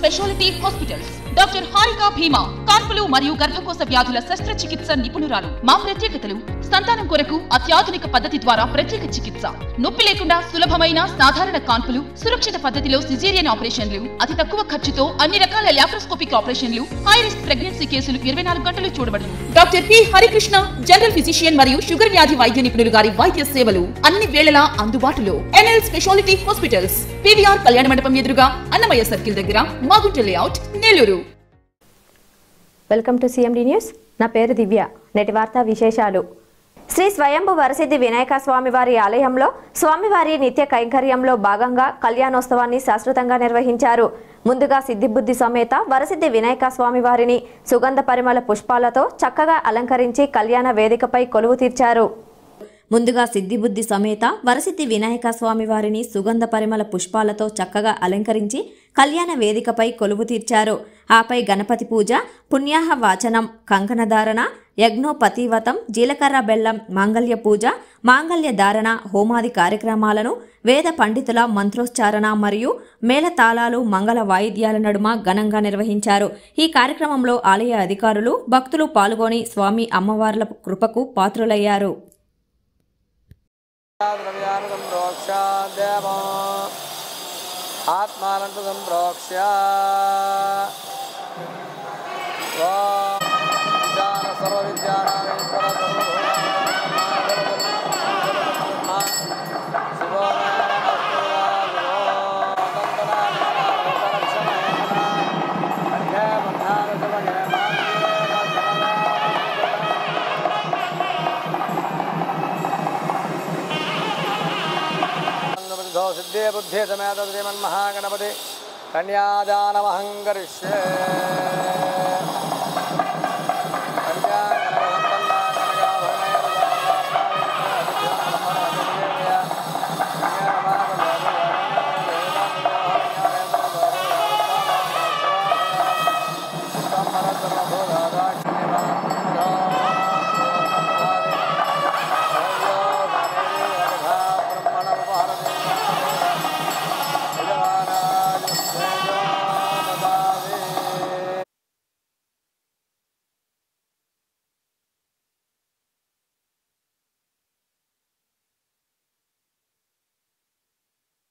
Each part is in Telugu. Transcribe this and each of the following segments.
Speciality hospitals doctor Harika Bhima కాన్పులు మరియు గర్భకోశ వ్యాధుల శస్త్రచికిత్స నిపుణురాలు. మా ప్రత్యేకతలు సంతానం కొరకు అత్యాధునిక పద్ధతి ద్వారా ప్రత్యేక చికిత్స. నొప్పి లేకుండా సులభమైన సాధారణ కాన్పులు సురక్షిత పద్ధతిలో సిజేరియన్ ఆపరేషన్లు అతి తక్కువ ఖర్చుతో అన్ని రకాల లాప్రోస్కోపిక్ ఆపరేషన్లు హై రిస్క్ ప్రెగ్నెన్సీ కేసులు ఇరవై నాలుగు గంటలు చూడబడును. Doctor P. Harikrishna general physician మరియు షుగర్ వ్యాధి వైద్య నిపుణులు గారి వైద్య సేవలు అన్ని వేళలా అందుబాటులో. ఎన్ఎల్ స్పెషాలిటీ హాస్పిటల్స్ పివిఆర్ కళ్యాణ మండపం ఎదురుగా అన్నమయ్య సర్కిల్ దగ్గర Magunta layout. Nellore. Welcome to CMD news. నా పేరు దివ్య. నేటి వార్తా విశేషాలు. శ్రీ స్వయంభు వరసిద్ధి వినాయక స్వామివారి ఆలయంలో స్వామివారి నిత్య కైంకర్యంలో భాగంగా కళ్యాణోత్సవాన్ని శాశ్వతంగా నిర్వహించారు. ముందుగా సిద్ధిబుద్ధి సమేత వరసిద్ధి వినాయక స్వామివారిని సుగంధ పరిమళ పుష్పాలతో చక్కగా అలంకరించి కళ్యాణ వేదికపై కొలువు తీర్చారు. ముందుగా సిద్ధిబుద్ధి సమేత వరసిద్ధి వినాయక స్వామి వారిని సుగంధ పరిమళ పుష్పాలతో చక్కగా అలంకరించి కళ్యాణ వేదికపై కొలువు తీర్చారు. ఆపై గణపతి పూజ పుణ్యాహ వాచనం కంకణధారణ యజ్ఞోపతివతం జీలకర్ర బెల్లం మాంగళ్య పూజ మాంగళ్య ధారణ హోమాది కార్యక్రమాలను వేద పండితుల మంత్రోచ్చారణ మరియు మేళతాళాలు మంగళ వాయిద్యాల నడుమ ఘనంగా నిర్వహించారు. ఈ కార్యక్రమంలో ఆలయ అధికారులు భక్తులు పాల్గొని స్వామి అమ్మవార్ల కృపకు పాత్రులయ్యారు. ద్రవ్యానుగం సంప్రోక్ష దేవ ఆత్మానంత సంప్రోక్ష बुद्धि समेत श्रीमन्महागणपति कन्यादानमहं करिष्ये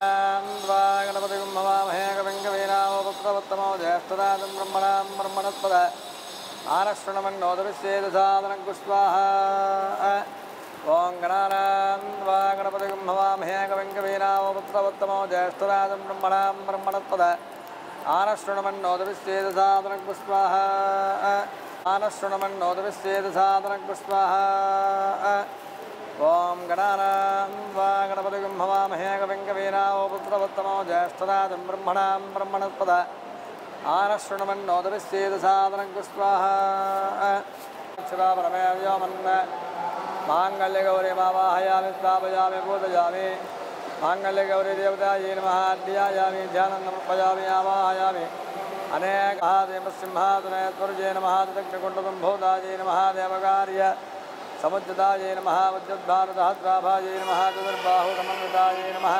गणपतिं ममामहे कविङ्कवीनामोपत्रवत्तमो ज्येष्ठराजं ब्रह्मणां ब्रह्मणस्पद आरक्षणमन्नोदृश्येदसाधनकुस्वाहा ॐ गणानां वा गणपतिं ममामहे कविङ्कवीनामोपत्रवत्तमो ज्येष्ठराजं ब्रह्मणां ब्रह्मणस्पद आरक्षणमन्नोदृश्येदसाधनकुस्वाहा आरक्षणमन्नोदृश्येदसाधनकुस्वाहा ओम गणानां वा गणपतिं भवामहे कविङ्कवीना पुत्रवत्तमो ज्येष्ठराजं ब्रह्मणां ब्रह्मणस्पद आनशृण्वन्नोदभिश्चेदसादनङ्कुस्वाहा शिवा परमेव्योमन्न माङ्गल्यगौरी मावाहयामि स्थापयामि, पूजयामि। माङ्गल्यगौरी देवतायै नमः ध्यायामि ध्यानं समर्पयामि आवाहयामि अनेकः देवसिंहासने त्वर्जेन महादक्षकुण्डसम्भूतायै नमः, देवकार्य समुद्रताय नम वज्रद्वारसहस्राभाय नम चतुर्बाहुकमन्विताय नमः।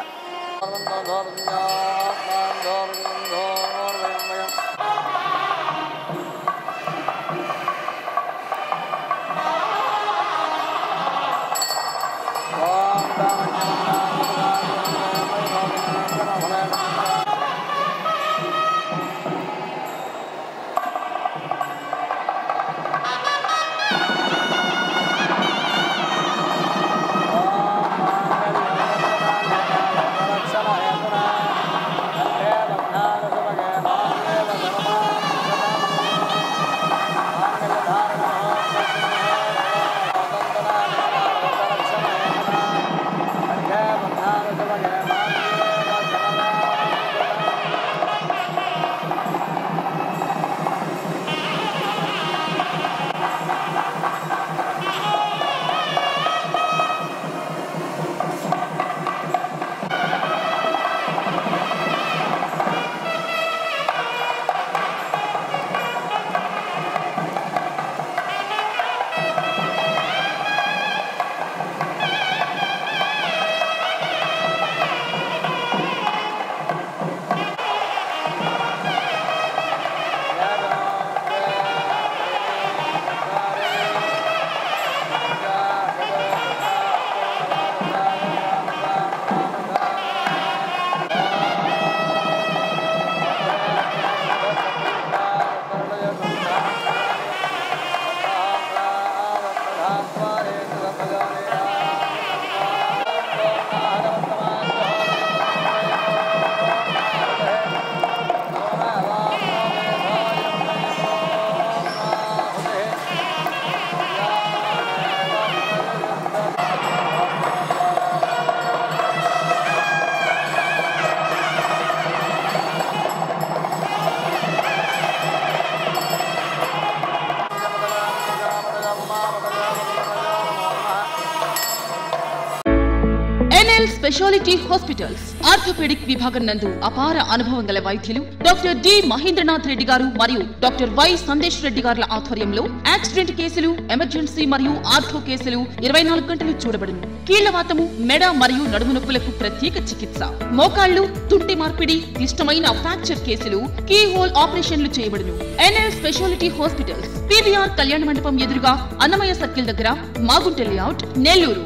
స్పెషాలిటీ హాస్పిటల్స్ ఆర్థోపెడిక్ విభాగం నందు అపార అనుభవం గల వైద్యులు డాక్టర్ డి మహేంద్రనాథ్ రెడ్డి గారు మరియు డాక్టర్ వై సందేశ్ రెడ్డి గారుల ఆధ్వర్యంలో యాక్సిడెంట్ కేసులు ఎమర్జెన్సీ మరియు ఆర్థో కేసులు ఇరవై నాలుగు గంటలు చూడబడును. కీళ్ళవాతము మెడ మరియు నడుము నొప్పులకు ప్రత్యేక చికిత్స. మోకాళ్ళు తుంటి మార్పిడి క్లిష్టమైన ఫ్రాక్చర్ కేసులు కీ హోల్ ఆపరేషన్లు చేయబడును. ఎన్ఎల్ స్పెషాలిటీ హాస్పిటల్స్ పీవీఆర్ కళ్యాణ మండపం ఎదురుగా అన్నమయ్య సర్కిల్ దగ్గర మాగుంట లేఅవుట్ నెల్లూరు.